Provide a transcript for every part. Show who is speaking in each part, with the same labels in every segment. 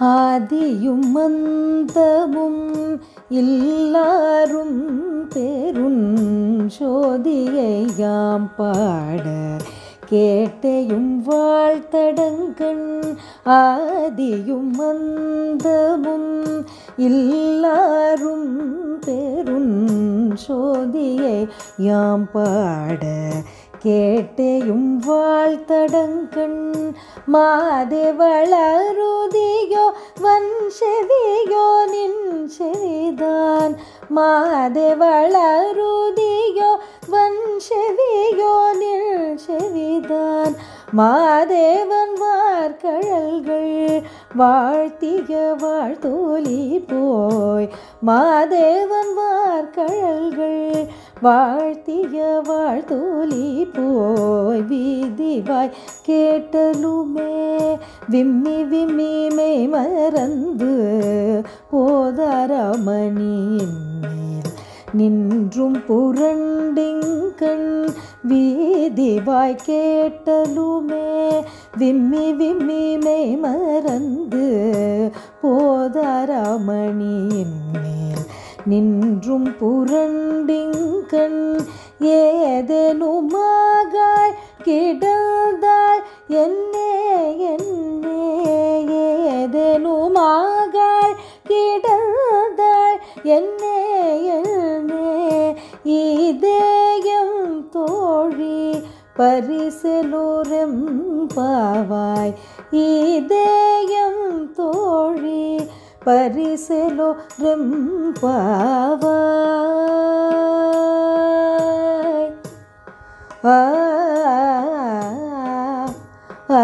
Speaker 1: ஆதியும் மந்தமும் எல்லாரும் பெரும் சோதியையாம் பாட கேட்டையும் வாழ்த்தடங்கண் ஆதியும் மந்தமும் எல்லாரும் பெரும் சோதியை யாம் பாட கேட்டேயும் வாழ்த்தடங்கண் மாது വളരുതിയോ വൻശെവിയോ നിൻശെവിതാൻ മാത് വളരുതിയോ വൻശെവിയോ നിൻശെവിതാൻ മാദേവന്മാർ കഴൽകൾ வாழ்த்திய வாழ்த்தோலி போய் மாதேவன் வார்கழல்கள் வாழ்த்திய வாழ்த்தோலி போய் வீதிவாய் கேட்டலுமே. விம்மி விம்மி மெய் மறந்து போதாரமணியின் நின்றும் புரண்டிங்கண் வீதிவாய் கேட்டலுமே. விம்மி விம்மி மெய் மறந்து போதாரமணியின் மேல் நின்றும் புரண்டிங்கண் ஏதேனுமாகாய் கிடந்தாள் என்னே என்னே ஏதேனுமாகாய் கிடந்தாள் என்னே பரிசலூரம் பாவாய் இதேயம் தோழி பரிசலோ ரெம்பாவாய் ஆ ஆ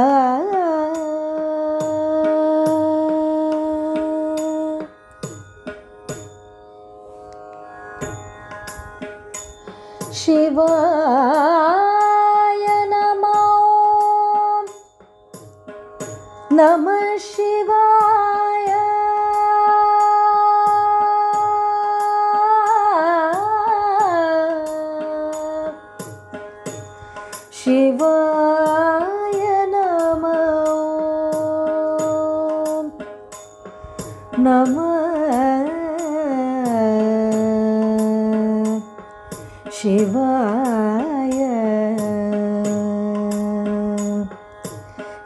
Speaker 1: நம சிவாய சிவாய நம நம சிவாய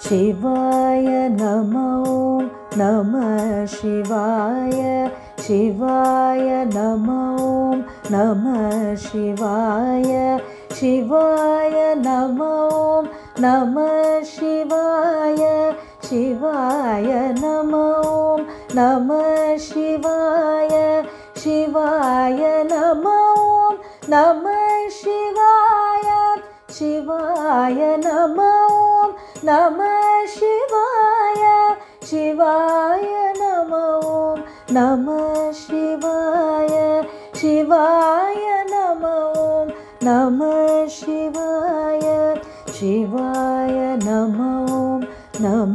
Speaker 1: சிவாய शिवाय नमो नम शिवाय शिवाय नमो नम शिवाय शिवाय नमो नम शिवाय शिवाय नमो नम शिवाय शिवाय नमो नम शिवाय शिवाय नमो नमः नम शिवाय शिवाय नम नम शिििििििििििवायय शिििििििििििििििििििििवाययय नमं नम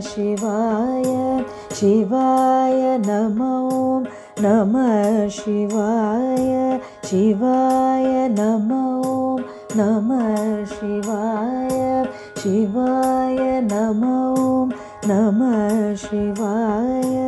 Speaker 1: शििििििििििवायय शििििििििििििििििििििवायय नमं नम शिवाय शिवाय नम ॐ नम शिवाय शिवाय नम ॐ नम शिवाय।